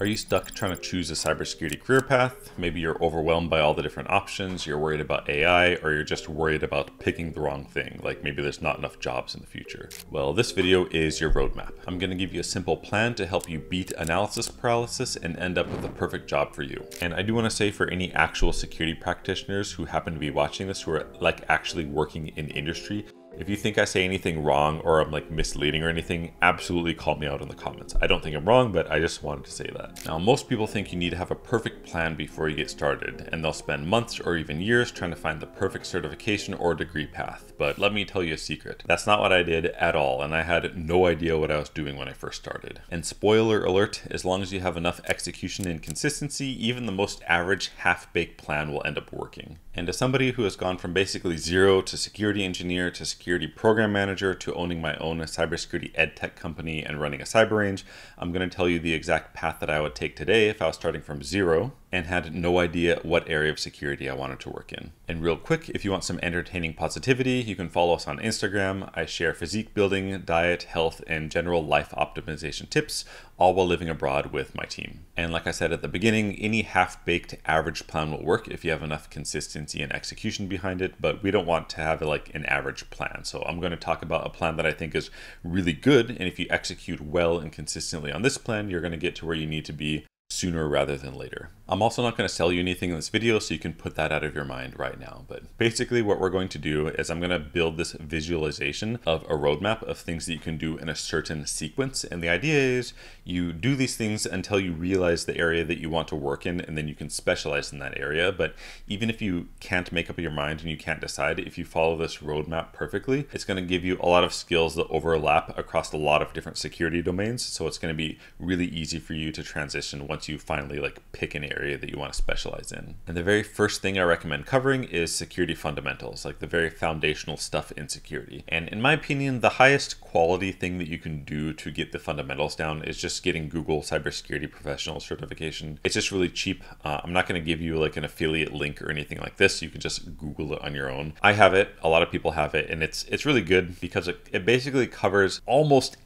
Are you stuck trying to choose a cybersecurity career path? Maybe you're overwhelmed by all the different options, you're worried about AI, or you're just worried about picking the wrong thing, like maybe there's not enough jobs in the future. Well, this video is your roadmap. I'm to give you a simple plan to help you beat analysis paralysis and end up with a perfect job for you. And I do want to say for any actual security practitioners who happen to be watching this who are like actually working in industry, if you think I say anything wrong or I'm like misleading or anything, absolutely call me out in the comments. I don't think I'm wrong, but I just wanted to say that. Now, most people think you need to have a perfect plan before you get started, and they'll spend months or even years trying to find the perfect certification or degree path. But let me tell you a secret. That's not what I did at all, and I had no idea what I was doing when I first started. And spoiler alert, as long as you have enough execution and consistency, even the most average half-baked plan will end up working. And as somebody who has gone from basically zero to security engineer to security program manager to owning my own cybersecurity ed tech company and running a cyber range, I'm going to tell you the exact path that I would take today if I was starting from zero and had no idea what area of security I wanted to work in. And real quick, if you want some entertaining positivity, you can follow us on Instagram. I share physique building, diet, health, and general life optimization tips, all while living abroad with my team. And like I said at the beginning, any half-baked average plan will work if you have enough consistency and execution behind it, but we don't want to have like an average plan. So I'm going to talk about a plan that I think is really good, and if you execute well and consistently on this plan, you're going to get to where you need to be sooner rather than later. I'm also not going to sell you anything in this video, so you can put that out of your mind right now. But basically what we're going to do is I'm going to build this visualization of a roadmap of things that you can do in a certain sequence. And the idea is you do these things until you realize the area that you want to work in, and then you can specialize in that area. But even if you can't make up your mind and you can't decide, if you follow this roadmap perfectly, it's going to give you a lot of skills that overlap across a lot of different security domains. So it's going to be really easy for you to transition once you finally like pick an area area that you want to specialize in. And the very first thing I recommend covering is security fundamentals, like the very foundational stuff in security. And in my opinion, the highest quality thing that you can do to get the fundamentals down is just getting Google Cybersecurity Professional certification. It's just really cheap. Uh, I'm not going to give you like an affiliate link or anything like this. You can just Google it on your own. I have it. A lot of people have it, and it's it's really good because it, it basically covers almost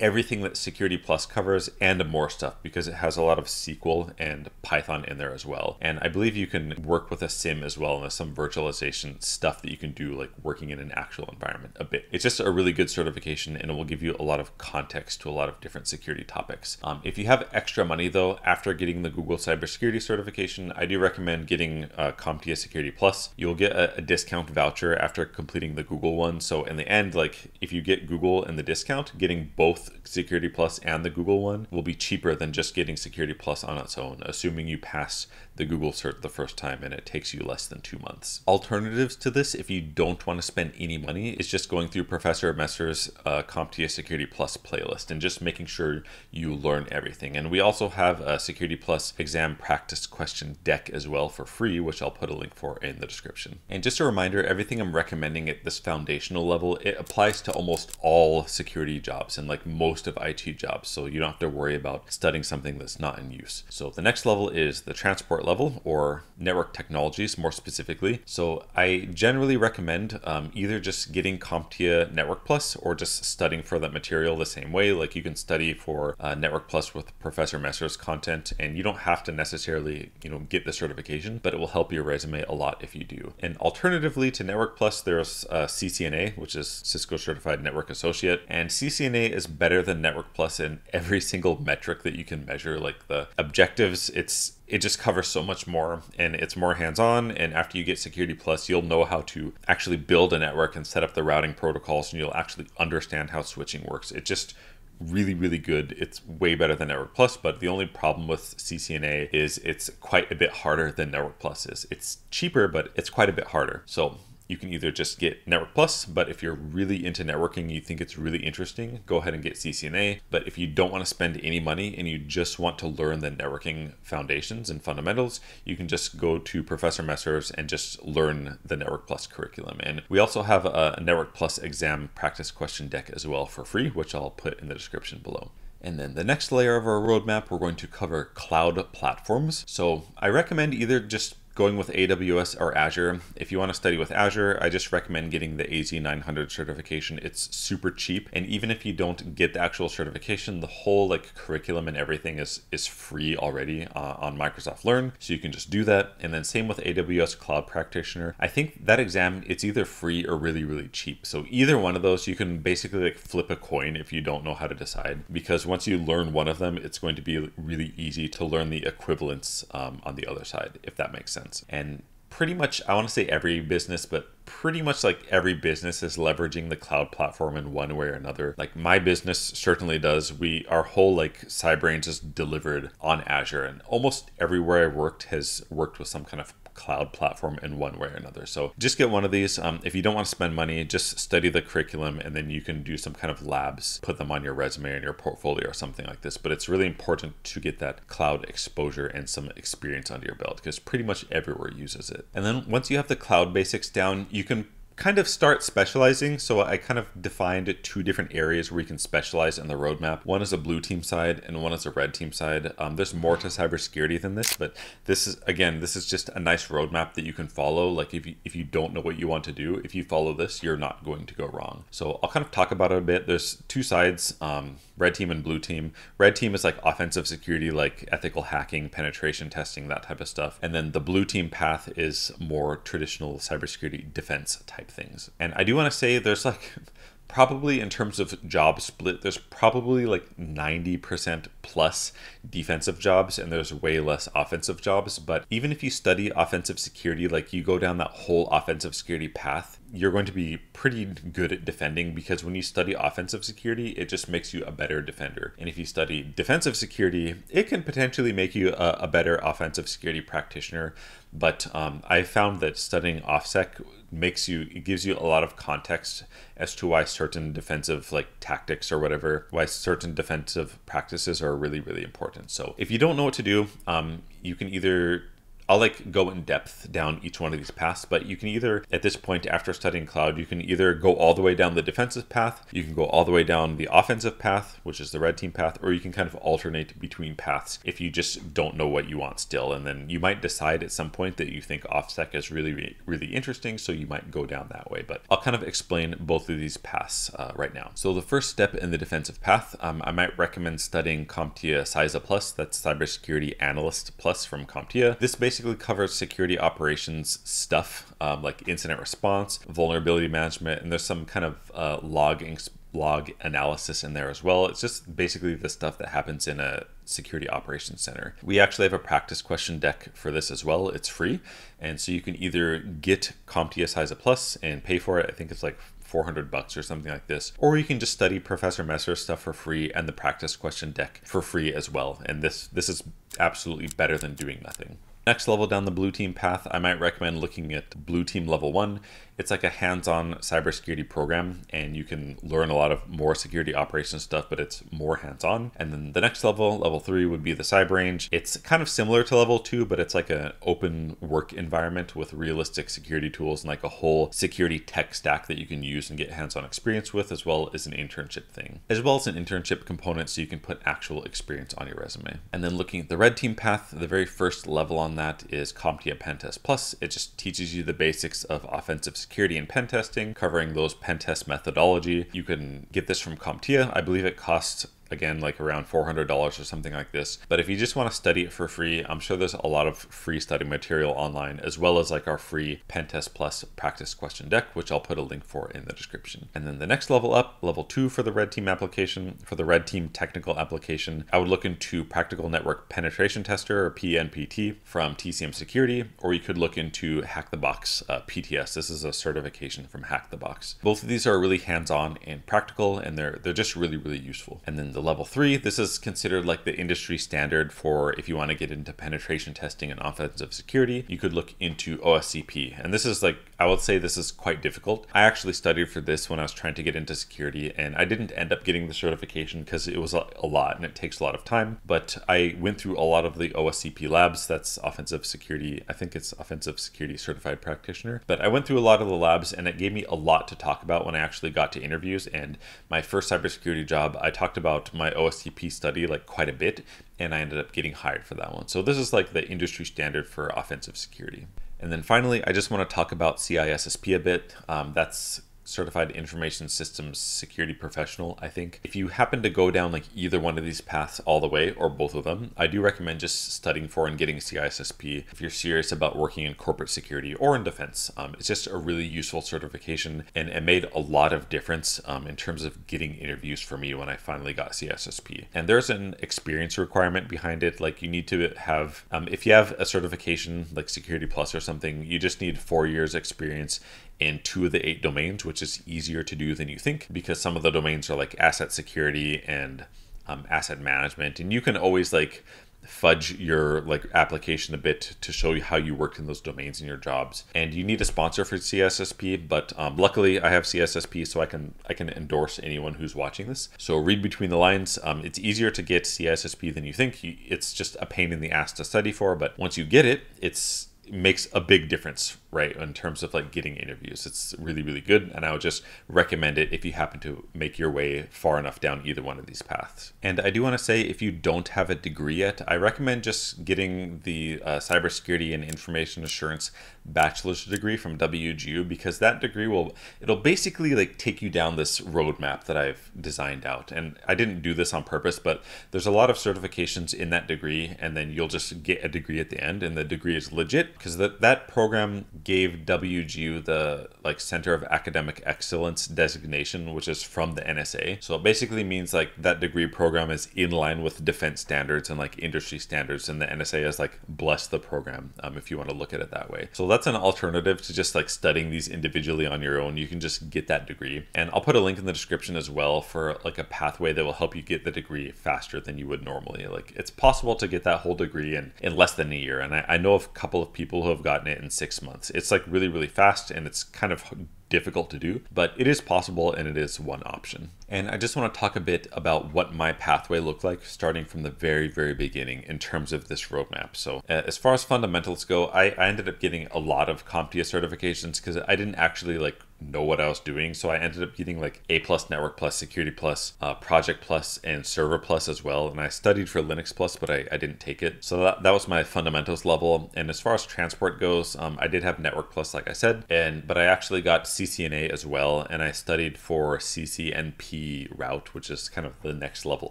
everything that Security Plus covers and more stuff because it has a lot of SQL and Python in there as well. And I believe you can work with a SIEM as well, and there's some virtualization stuff that you can do, like working in an actual environment a bit. It's just a really good certification, and it will give you a lot of context to a lot of different security topics. Um, if you have extra money though, after getting the Google Cybersecurity certification, I do recommend getting uh, CompTIA Security Plus. You'll get a, a discount voucher after completing the Google one. So in the end, like if you get Google and the discount, getting both Security Plus and the Google one will be cheaper than just getting Security Plus on its own, assuming you pass the Google cert the first time and it takes you less than two months. Alternatives to this, if you don't want to spend any money, is just going through Professor Messer's uh, CompTIA Security Plus playlist and just making sure you learn everything. And we also have a Security Plus exam practice question deck as well for free, which I'll put a link for in the description. And just a reminder, everything I'm recommending at this foundational level, it applies to almost all security jobs and like most of IT jobs. So you don't have to worry about studying something that's not in use. So the next level is the transport level or network technologies more specifically. So I generally recommend um, either just getting CompTIA Network Plus or just studying for that material the same way. Like you can study for uh, Network Plus with Professor Messer's content and you don't have to necessarily, you know, get the certification, but it will help your resume a lot if you do. And alternatively to Network Plus, there's uh, CCNA, which is Cisco Certified Network Associate. And CCNA is better than Network Plus in every single metric that you can measure, like the objectives. It's it just covers so much more and it's more hands-on and after you get security plus you'll know how to actually build a network and set up the routing protocols and you'll actually understand how switching works. It just really really good. It's way better than network plus but the only problem with ccna is it's quite a bit harder than network plus is. It's cheaper but it's quite a bit harder. So you can either just get Network Plus, but if you're really into networking, you think it's really interesting, go ahead and get CCNA. But if you don't want to spend any money and you just want to learn the networking foundations and fundamentals, you can just go to Professor Messer's and just learn the Network Plus curriculum. And we also have a Network Plus exam practice question deck as well for free, which I'll put in the description below. And then the next layer of our roadmap, we're going to cover cloud platforms. So I recommend either just going with AWS or Azure. If you want to study with Azure, I just recommend getting the AZ900 certification. It's super cheap, and even if you don't get the actual certification, the whole like curriculum and everything is is free already uh, on Microsoft Learn, so you can just do that. And then same with AWS Cloud Practitioner. I think that exam it's either free or really really cheap. So either one of those, you can basically like flip a coin if you don't know how to decide, because once you learn one of them, it's going to be really easy to learn the equivalence um, on the other side, if that makes sense. And pretty much, I want to say every business, but pretty much like every business is leveraging the cloud platform in one way or another. Like my business certainly does. We our whole like Cyber Range is delivered on Azure, and almost everywhere I worked has worked with some kind of cloud platform in one way or another. So just get one of these. Um, if you don't want to spend money, just study the curriculum and then you can do some kind of labs, put them on your resume and your portfolio or something like this. But it's really important to get that cloud exposure and some experience under your belt because pretty much everywhere uses it. And then once you have the cloud basics down, you can kind of start specializing. So I kind of defined two different areas where you can specialize in the roadmap. One is a blue team side and one is a red team side. Um, there's more to cybersecurity than this, but this is again, this is just a nice roadmap that you can follow. Like if you if you don't know what you want to do, if you follow this, you're not going to go wrong. So I'll kind of talk about it a bit. There's two sides. Um, red team and blue team. Red team is like offensive security, like ethical hacking, penetration testing, that type of stuff. And then the blue team path is more traditional cybersecurity defense type things. And I do want to say there's like probably in terms of job split, there's probably like 90% plus defensive jobs and there's way less offensive jobs. But even if you study offensive security, like you go down that whole offensive security path, you're going to be pretty good at defending because when you study offensive security, it just makes you a better defender. And if you study defensive security, it can potentially make you a, a better offensive security practitioner. But um, I found that studying OffSec makes you, it gives you a lot of context as to why certain defensive like tactics or whatever, why certain defensive practices are really, really important. So if you don't know what to do, um, you can either I'll like go in depth down each one of these paths, but you can either, at this point after studying cloud, you can either go all the way down the defensive path, you can go all the way down the offensive path, which is the red team path, or you can kind of alternate between paths if you just don't know what you want still. And then you might decide at some point that you think OffSec is really, really interesting, so you might go down that way. But I'll kind of explain both of these paths uh, right now. So the first step in the defensive path, um, I might recommend studying CompTIA CySA Plus, that's Cybersecurity Analyst Plus from CompTIA. This basically basically covers security operations stuff um, like incident response, vulnerability management, and there's some kind of uh, logging log analysis in there as well. It's just basically the stuff that happens in a security operations center. We actually have a practice question deck for this as well. It's free. And so you can either get CompTIA CySA Plus and pay for it. I think it's like 400 bucks or something like this. Or you can just study Professor Messer's stuff for free and the practice question deck for free as well. And this this is absolutely better than doing nothing. Next level down the blue team path, I might recommend looking at blue team level one. It's like a hands-on cybersecurity program and you can learn a lot of more security operations stuff, but it's more hands-on. And then the next level, level three would be the cyber range It's kind of similar to level two, but it's like an open work environment with realistic security tools and like a whole security tech stack that you can use and get hands-on experience with, as well as an internship thing, as well as an internship component so you can put actual experience on your resume. And then looking at the red team path, the very first level on that is CompTIA Pentest Plus. It just teaches you the basics of offensive security and pen testing, covering those pen test methodology. You can get this from CompTIA. I believe it costs again like around $400 or something like this. But if you just want to study it for free i'm sure there's a lot of free study material online as well as like our free pentest plus practice question deck which i'll put a link for in the description. And then the next level up level two for the red team application for the red team technical application i would look into practical network penetration tester or pnpt from tcm security or you could look into hack the box uh, pts this is a certification from hack the box. Both of these are really hands-on and practical and they're they're just really really useful. And then the level three. This is considered like the industry standard for if you want to get into penetration testing and offensive security, you could look into OSCP. And this is like, I would say this is quite difficult. I actually studied for this when I was trying to get into security and I didn't end up getting the certification because it was a, a lot and it takes a lot of time. But I went through a lot of the OSCP labs. That's offensive security. I think it's offensive security certified practitioner. But I went through a lot of the labs and it gave me a lot to talk about when I actually got to interviews. And my first cybersecurity job, I talked about my OSCP study like quite a bit, and I ended up getting hired for that one. So this is like the industry standard for offensive security. And then finally, I just want to talk about CISSP a bit. Um, that's certified information systems security professional, I think. If you happen to go down like either one of these paths all the way or both of them, I do recommend just studying for and getting CISSP if you're serious about working in corporate security or in defense. Um, it's just a really useful certification and it made a lot of difference um, in terms of getting interviews for me when I finally got CISSP. And there's an experience requirement behind it. Like you need to have, um, if you have a certification like Security Plus or something, you just need four years experience in two of the eight domains, which is easier to do than you think because some of the domains are like asset security and um, asset management. And you can always like fudge your like application a bit to show you how you worked in those domains in your jobs. And you need a sponsor for CISSP but um, luckily i have CISSP so i can i can endorse anyone who's watching this. So read between the lines. Um, it's easier to get cissp than you think. It's just a pain in the ass to study for but once you get it it's makes a big difference right in terms of like getting interviews. It's really really good and i would just recommend it if you happen to make your way far enough down either one of these paths. And i do want to say if you don't have a degree yet i recommend just getting the uh, cybersecurity and information assurance bachelor's degree from wgu because that degree will it'll basically like take you down this roadmap that i've designed out. And i didn't do this on purpose but there's a lot of certifications in that degree and then you'll just get a degree at the end and the degree is legit because that that program gave WGU the like Center of Academic Excellence designation, which is from the NSA. So it basically means like that degree program is in line with defense standards and like industry standards, and the NSA has like blessed the program. Um, if you want to look at it that way, so that's an alternative to just like studying these individually on your own. You can just get that degree, and I'll put a link in the description as well for like a pathway that will help you get the degree faster than you would normally. Like it's possible to get that whole degree in in less than a year, and I, I know of a couple of people who have gotten it in six months. It's like really, really fast and it's kind of difficult to do, but it is possible and it is one option. And I just want to talk a bit about what my pathway looked like starting from the very, very beginning in terms of this roadmap. So, uh, as far as fundamentals go, I, I ended up getting a lot of CompTIA certifications because I didn't actually like know what I was doing. So I ended up getting like A plus, Network plus, Security plus, uh, Project plus, and Server plus as well. And I studied for Linux plus, but I, I didn't take it. So that, that was my fundamentals level. And as far as transport goes, um, I did have Network plus, like I said, and but I actually got CCNA as well, and I studied for CCNP route, which is kind of the next level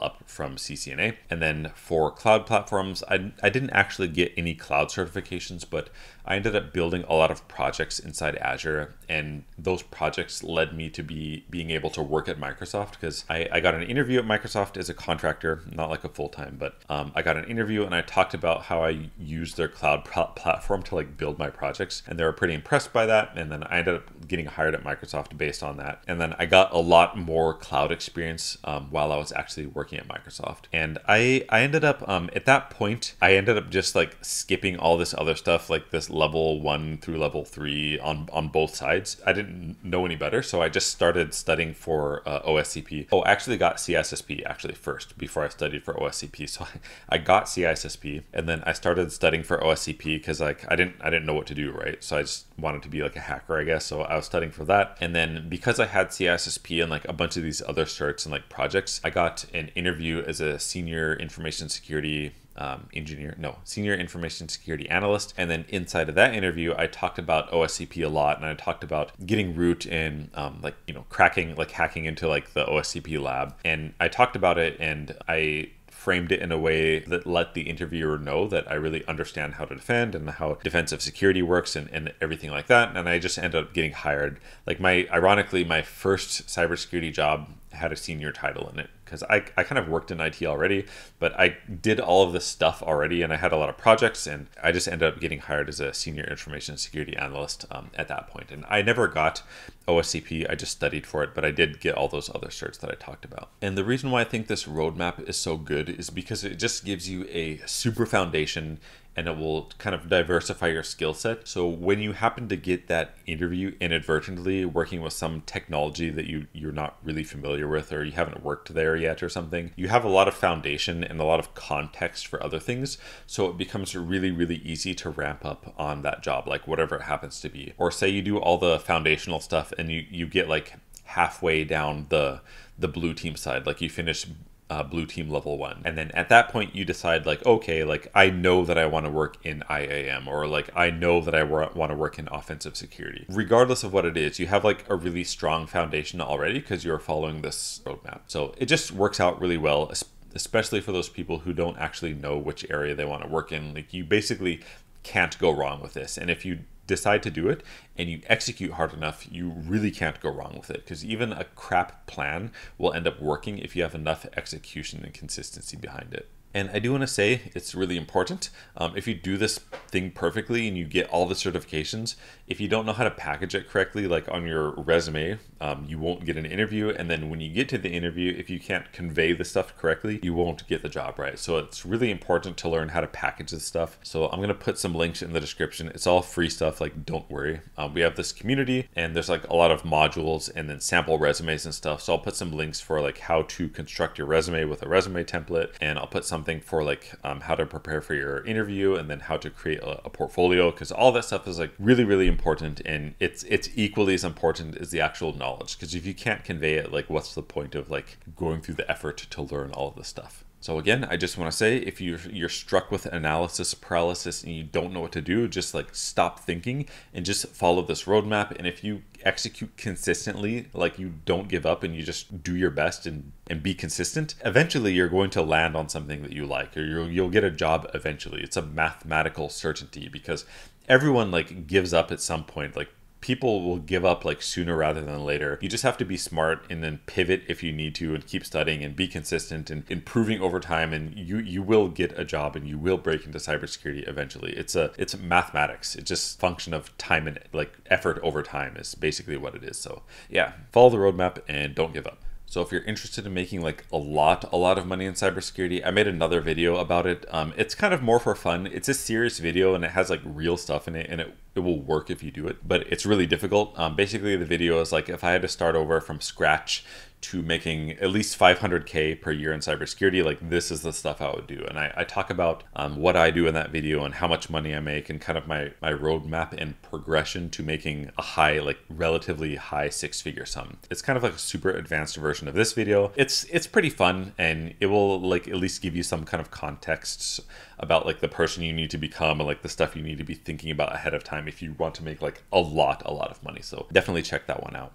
up from CCNA. And then for cloud platforms, I, I didn't actually get any cloud certifications, but I ended up building a lot of projects inside Azure, and those projects led me to be being able to work at Microsoft because I, I got an interview at Microsoft as a contractor, not like a full time, but um, I got an interview and I talked about how I used their cloud platform to like build my projects, and they were pretty impressed by that. And then I ended up getting hired at Microsoft based on that, and then I got a lot more cloud experience um, while I was actually working at Microsoft, and I I ended up um, at that point I ended up just like skipping all this other stuff like this level one through level three on on both sides. I didn't know any better, so I just started studying for uh, OSCP. Oh, I actually got CISSP actually first before I studied for OSCP. So I, I got CISSP, and then I started studying for OSCP because like I didn't I didn't know what to do right, so I just wanted to be like a hacker, I guess. So I was studying for that, and then because I had CISSP and like a bunch of these other certs and like projects, I got an interview as a senior information security um, engineer, no, senior information security analyst. And then inside of that interview, I talked about OSCP a lot, and I talked about getting root and um, like you know cracking, like hacking into like the OSCP lab. And I talked about it, and I framed it in a way that let the interviewer know that I really understand how to defend and how defensive security works and, and everything like that. And I just ended up getting hired. Like my, ironically, my first cybersecurity job had a senior title in it because I, I kind of worked in IT already, but I did all of this stuff already and I had a lot of projects and I just ended up getting hired as a senior information security analyst um, at that point. And I never got OSCP, I just studied for it, but I did get all those other certs that I talked about. And the reason why I think this roadmap is so good is because it just gives you a super foundation and it will kind of diversify your skill set. So when you happen to get that interview inadvertently working with some technology that you you're not really familiar with or you haven't worked there yet or something, you have a lot of foundation and a lot of context for other things. So it becomes really really easy to ramp up on that job like whatever it happens to be. Or say you do all the foundational stuff and you you get like halfway down the the blue team side like you finish uh, blue team level one. And then at that point, you decide like, okay, like I know that I want to work in IAM or like I know that I want to work in offensive security. Regardless of what it is, you have like a really strong foundation already because you're following this roadmap. So it just works out really well, especially for those people who don't actually know which area they want to work in. Like you basically can't go wrong with this. And if you decide to do it and you execute hard enough, you really can't go wrong with it because even a crap plan will end up working if you have enough execution and consistency behind it. And I do want to say it's really important. Um, if you do this thing perfectly and you get all the certifications, if you don't know how to package it correctly, like on your resume, um, you won't get an interview. And then when you get to the interview, if you can't convey the stuff correctly, you won't get the job right. So it's really important to learn how to package this stuff. So I'm going to put some links in the description. It's all free stuff, like don't worry. Um, we have this community and there's like a lot of modules and then sample resumes and stuff. So I'll put some links for like how to construct your resume with a resume template. And I'll put something for like um, how to prepare for your interview and then how to create a, a portfolio because all that stuff is like really, really important and it's it's equally as important as the actual knowledge. Because if you can't convey it like what's the point of like going through the effort to learn all of this stuff so again, I just want to say if you're you're struck with analysis paralysis and you don't know what to do, just like stop thinking and just follow this roadmap. And if you execute consistently, like you don't give up and you just do your best and and be consistent, eventually you're going to land on something that you like or you'll you'll get a job eventually. It's a mathematical certainty because everyone like gives up at some point like people will give up like sooner rather than later. You just have to be smart and then pivot if you need to and keep studying and be consistent and improving over time and you you will get a job and you will break into cybersecurity eventually. It's a it's mathematics. It's just function of time and like effort over time is basically what it is. So yeah, follow the roadmap and don't give up. So if you're interested in making like a lot, a lot of money in cybersecurity, I made another video about it. Um, it's kind of more for fun. It's a serious video and it has like real stuff in it and it, it will work if you do it, but it's really difficult. Um, basically the video is like if I had to start over from scratch to making at least 500k per year in cybersecurity like this is the stuff i would do. And i, I talk about um, what i do in that video and how much money i make and kind of my my roadmap and progression to making a high like relatively high six figure sum. It's kind of like a super advanced version of this video. It's it's pretty fun and it will like at least give you some kind of context about like the person you need to become and like the stuff you need to be thinking about ahead of time if you want to make like a lot a lot of money. So definitely check that one out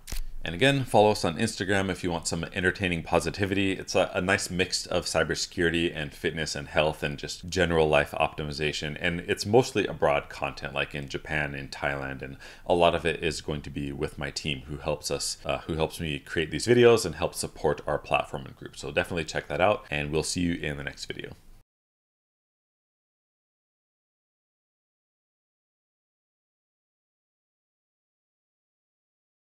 and again, follow us on Instagram if you want some entertaining positivity. It's a, a, nice mix of cybersecurity and fitness and health and just general life optimization. And it's mostly abroad content, like in Japan, in Thailand, and a lot of it is going to be with my team who helps us, uh, who helps me create these videos and help support our platform and group. So definitely check that out, and we'll see you in the next video.